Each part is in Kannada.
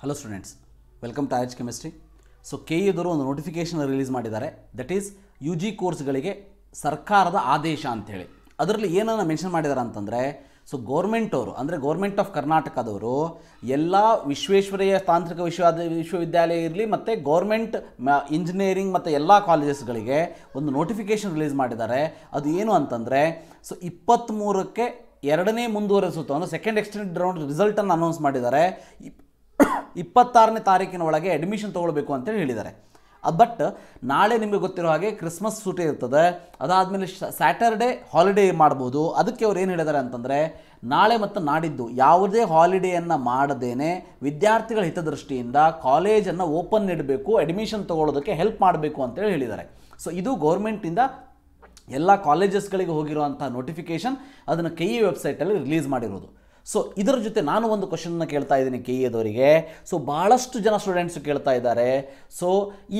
Hello students welcome to arch chemistry so K ಇದರು ಒಂದು ನೋಟಿಫಿಕೇಷನ್ ರಿಲೀಸ್ ಮಾಡಿದ್ದಾರೆ. ದಟ್ ಈಸ್ ಯು ಜಿ ಕೋರ್ಸ್ಗಳಿಗೆ ಸರ್ಕಾರದ ಆದೇಶ ಅಂಥೇಳಿ. ಅದರಲ್ಲಿ ಏನನ್ನು ಮೆನ್ಷನ್ ಮಾಡಿದ್ದಾರೆ ಅಂತಂದರೆ ಸೊ ಗೌರ್ಮೆಂಟ್ ಅವರು, ಅಂದರೆ ಗೌರ್ಮೆಂಟ್ ಆಫ್ ಕರ್ನಾಟಕದವರು, ಎಲ್ಲ ವಿಶ್ವೇಶ್ವರಯ್ಯ ತಾಂತ್ರಿಕ ವಿಶ್ವವಿದ್ಯ ವಿಶ್ವವಿದ್ಯಾಲಯ ಇರಲಿ ಮತ್ತು ಗೌರ್ಮೆಂಟ್ ಇಂಜಿನಿಯರಿಂಗ್ ಮತ್ತು ಎಲ್ಲ ಕಾಲೇಜಸ್ಗಳಿಗೆ ಒಂದು ನೋಟಿಫಿಕೇಷನ್ ರಿಲೀಸ್ ಮಾಡಿದ್ದಾರೆ. ಅದು ಏನು ಅಂತಂದರೆ ಸೊ ಇಪ್ಪತ್ತ್ಮೂರಕ್ಕೆ ಎರಡನೇ ಮುಂದುವರೆಸುತ್ತೆ. ಅಂದರೆ ಸೆಕೆಂಡ್ ಎಕ್ಸ್ಟೆಂಡ್ ರೌಂಡ್ ರಿಸಲ್ಟನ್ನು ಅನೌನ್ಸ್ ಮಾಡಿದ್ದಾರೆ. ಇಪ್ಪತ್ತಾರನೇ ತಾರೀಕಿನ ಒಳಗೆ ಅಡ್ಮಿಷನ್ ತೊಗೊಳ್ಬೇಕು ಅಂತೇಳಿ ಹೇಳಿದ್ದಾರೆ. ಬಟ್ ನಾಳೆ ನಿಮಗೆ ಗೊತ್ತಿರೋ ಹಾಗೆ ಕ್ರಿಸ್ಮಸ್ ಸೂಟಿ ಇರ್ತದೆ. ಅದಾದಮೇಲೆ ಸ್ಯಾಟರ್ಡೇ ಹಾಲಿಡೇ ಮಾಡ್ಬೋದು. ಅದಕ್ಕೆ ಅವ್ರು ಏನು ಹೇಳಿದ್ದಾರೆ ಅಂತಂದರೆ, ನಾಳೆ ಮತ್ತು ನಾಡಿದ್ದು ಯಾವುದೇ ಹಾಲಿಡೇಯನ್ನು ಮಾಡದೇನೆ ವಿದ್ಯಾರ್ಥಿಗಳ ಹಿತದೃಷ್ಟಿಯಿಂದ ಕಾಲೇಜನ್ನು ಓಪನ್ ಇಡಬೇಕು ಅಡ್ಮಿಷನ್ ತೊಗೊಳ್ಳೋದಕ್ಕೆ ಹೆಲ್ಪ್ ಮಾಡಬೇಕು ಅಂತೇಳಿ ಹೇಳಿದ್ದಾರೆ. ಸೊ ಇದು ಗೌರ್ಮೆಂಟಿಂದ ಎಲ್ಲ ಕಾಲೇಜಸ್ಗಳಿಗೆ ಹೋಗಿರುವಂಥ ನೋಟಿಫಿಕೇಷನ್ ಅದನ್ನು ಕೆ ಇ ವೆಬ್ಸೈಟಲ್ಲಿ ರಿಲೀಸ್ ಮಾಡಿರೋದು. ಸೊ ಇದರ ಜೊತೆ ನಾನು ಒಂದು ಕ್ವಶನ್ನ ಕೇಳ್ತಾ ಇದ್ದೀನಿ ಕೆ ಎದವರಿಗೆ. ಸೊ ಭಾಳಷ್ಟು ಜನ ಸ್ಟೂಡೆಂಟ್ಸ್ ಕೇಳ್ತಾ ಇದ್ದಾರೆ. ಸೊ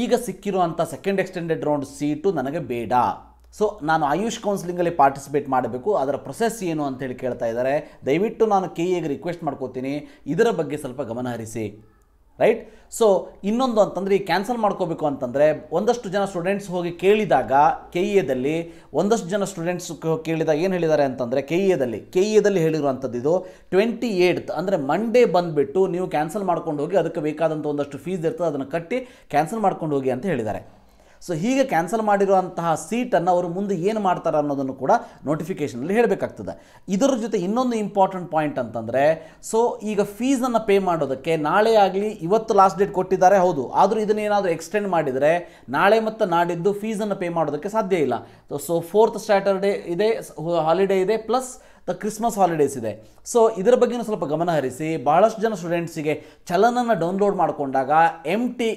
ಈಗ ಸಿಕ್ಕಿರುವಂಥ ಸೆಕೆಂಡ್ ಎಕ್ಸ್ಟೆಂಡೆಡ್ ರೌಂಡ್ ಸೀಟು ನನಗೆ ಬೇಡ. ಸೊ ನಾನು ಆಯುಷ್ ಕೌನ್ಸಿಲಿಂಗಲ್ಲಿ ಪಾರ್ಟಿಸಿಪೇಟ್ ಮಾಡಬೇಕು. ಅದರ ಪ್ರೊಸೆಸ್ ಏನು ಅಂತೇಳಿ ಕೇಳ್ತಾ ಇದ್ದಾರೆ. ದಯವಿಟ್ಟು ನಾನು ಕೆ ಎಗೆ ರಿಕ್ವೆಸ್ಟ್ ಮಾಡ್ಕೋತೀನಿ. ಇದರ ಬಗ್ಗೆ ಸ್ವಲ್ಪ ಗಮನ ಹರಿಸಿ ರೈಟ್ ಸೊ ಇನ್ನೊಂದು ಅಂತಂದರೆ ಈ ಕ್ಯಾನ್ಸಲ್ ಮಾಡ್ಕೋಬೇಕು ಅಂತಂದರೆ ಒಂದಷ್ಟು ಜನ ಸ್ಟೂಡೆಂಟ್ಸ್ ಹೋಗಿ ಕೇಳಿದಾಗ ಕೆ ಇ ಎದಲ್ಲಿ ಒಂದಷ್ಟು ಜನ ಸ್ಟೂಡೆಂಟ್ಸ್ ಕೇಳಿದಾಗ ಏನು ಹೇಳಿದ್ದಾರೆ ಅಂತಂದರೆ ಕೆ ಇ ಎದಲ್ಲಿ ಕೆ ಇ ಎದಲ್ಲಿ ಹೇಳಿರುವಂಥದ್ದು ಇದು ಟ್ವೆಂಟಿ ಏಯ್ಟ್ ಅಂದರೆ ಮಂಡೇ ಬಂದುಬಿಟ್ಟು ನೀವು ಕ್ಯಾನ್ಸಲ್ ಮಾಡ್ಕೊಂಡು ಹೋಗಿ ಅದಕ್ಕೆ ಬೇಕಾದಂಥ ಒಂದಷ್ಟು ಫೀಸ್ ಇರ್ತದೆ, ಅದನ್ನು ಕಟ್ಟಿ ಕ್ಯಾನ್ಸಲ್ ಮಾಡ್ಕೊಂಡು ಹೋಗಿ ಅಂತ ಹೇಳಿದ್ದಾರೆ. ಸೊ ಹೀಗೆ ಕ್ಯಾನ್ಸಲ್ ಮಾಡಿರುವಂತಹ ಸೀಟನ್ನು ಅವರು ಮುಂದೆ ಏನು ಮಾಡ್ತಾರೆ ಅನ್ನೋದನ್ನು ಕೂಡ ನೋಟಿಫಿಕೇಷನಲ್ಲಿ ಹೇಳಬೇಕಾಗ್ತದೆ. ಇದರ ಜೊತೆ ಇನ್ನೊಂದು ಇಂಪಾರ್ಟೆಂಟ್ ಪಾಯಿಂಟ್ ಅಂತಂದರೆ ಸೊ ಈಗ ಫೀಸನ್ನು ಪೇ ಮಾಡೋದಕ್ಕೆ ನಾಳೆ ಆಗಲಿ ಇವತ್ತು ಲಾಸ್ಟ್ ಡೇಟ್ ಕೊಟ್ಟಿದ್ದಾರೆ, ಹೌದು. ಆದರೂ ಇದನ್ನೇನಾದರೂ ಎಕ್ಸ್ಟೆಂಡ್ ಮಾಡಿದರೆ ನಾಳೆ ಮತ್ತು ನಾಡಿದ್ದು ಫೀಸನ್ನು ಪೇ ಮಾಡೋದಕ್ಕೆ ಸಾಧ್ಯ ಇಲ್ಲ. ಸೊ ಫೋರ್ತ್ ಸ್ಯಾಟರ್ಡೇ ಇದೆ ಹಾಲಿಡೇ ಇದೆ ಪ್ಲಸ್ ದ ಕ್ರಿಸ್ಮಸ್ ಹಾಲಿಡೇಸ್ ಇದೆ. ಸೊ ಇದರ ಬಗ್ಗೆಯೂ ಸ್ವಲ್ಪ ಗಮನ ಹರಿಸಿ ಭಾಳಷ್ಟು ಜನ ಸ್ಟೂಡೆಂಟ್ಸಿಗೆ ಚಲನನ್ನು ಡೌನ್ಲೋಡ್ ಮಾಡಿಕೊಂಡಾಗ empty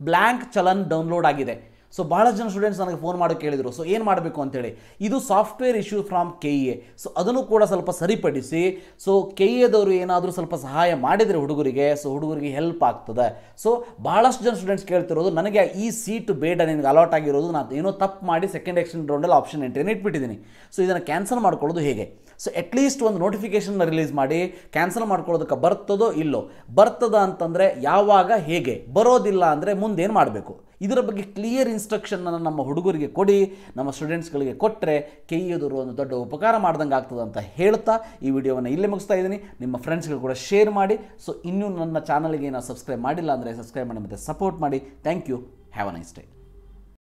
blank challan download ಆಗಿದೆ. ಸೊ ಭಾಳ ಜನ ಸ್ಟೂಡೆಂಟ್ಸ್ ನನಗೆ ಫೋನ್ ಮಾಡಿ ಕೇಳಿದರು. ಸೊ ಏನು ಮಾಡಬೇಕು ಅಂತೇಳಿ. ಇದು software issue from K E A so ಅದನ್ನು ಕೂಡ ಸ್ವಲ್ಪ ಸರಿಪಡಿಸಿ. ಸೊ ಕೆ ಇ ಎದವರು ಏನಾದರೂ ಸ್ವಲ್ಪ ಸಹಾಯ ಮಾಡಿದರೆ ಹುಡುಗರಿಗೆ ಸೊ ಹುಡುಗರಿಗೆ ಹೆಲ್ಪ್ ಆಗ್ತದೆ. ಸೊ ಭಾಳಷ್ಟು ಜನ ಸ್ಟೂಡೆಂಟ್ಸ್ ಕೇಳ್ತಿರೋದು, ನನಗೆ ಈ ಸೀಟ್ ಬೇಡ, ನಿನಗೆ ಅಲಾಟ್ ಆಗಿರೋದು. ನಾನು ಏನೋ ತಪ್ಪು ಮಾಡಿ ಸೆಕೆಂಡ್ ಎಕ್ಸ್ಟೆಂಡ್ ರೌಂಡಲ್ಲಿ ಆಪ್ಷನ್ ಎಂಟ್ರಿನ ಇಟ್ಬಿಟ್ಟಿದ್ದೀನಿ. ಸೊ ಇದನ್ನು ಕ್ಯಾನ್ಸಲ್ ಮಾಡ್ಕೊಳ್ಳೋದು ಹೇಗೆ? ಸೊ ಅಟ್ಲೀಸ್ಟ್ ಒಂದು ನೋಟಿಫಿಕೇಷನ್ನ ರಿಲೀಸ್ ಮಾಡಿ. ಕ್ಯಾನ್ಸಲ್ ಮಾಡ್ಕೊಳ್ಳೋದಕ್ಕೆ ಬರ್ತದೋ ಇಲ್ಲೋ? ಬರ್ತದ ಅಂತಂದರೆ ಯಾವಾಗ, ಹೇಗೆ? ಬರೋದಿಲ್ಲ ಅಂದರೆ ಮುಂದೇನು ಮಾಡಬೇಕು? ಇದರ ಬಗ್ಗೆ ಕ್ಲಿಯರ್ ಇನ್ಸ್ಟ್ರಕ್ಷನನ್ನು ನಮ್ಮ ಹುಡುಗರಿಗೆ ಕೊಡಿ, ನಮ್ಮ ಸ್ಟೂಡೆಂಟ್ಸ್ಗಳಿಗೆ ಕೊಟ್ಟರೆ ಕೆ ಎದುರು ಒಂದು ದೊಡ್ಡ ಉಪಕಾರ ಮಾಡ್ದಂಗೆ ಆಗ್ತದೆ ಅಂತ ಹೇಳ್ತಾ ಈ ವಿಡಿಯೋವನ್ನು ಇಲ್ಲೇ ಮುಗಿಸ್ತಾ ಇದ್ದೀನಿ. ನಿಮ್ಮ ಫ್ರೆಂಡ್ಸ್ಗಳು ಕೂಡ ಶೇರ್ ಮಾಡಿ. ಸೊ ಇನ್ನೂ ನನ್ನ ಚಾನಲ್ಗೆ ಏನೋ ಸಬ್ಸ್ಕ್ರೈಬ್ ಮಾಡಿಲ್ಲ ಅಂದರೆ ಸಬ್ಸ್ಕ್ರೈಬ್ ಮಾಡಿ ಮತ್ತು ಸಪೋರ್ಟ್ ಮಾಡಿ. Thank you have a nice